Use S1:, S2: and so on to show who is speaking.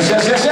S1: Yes, yes, yes.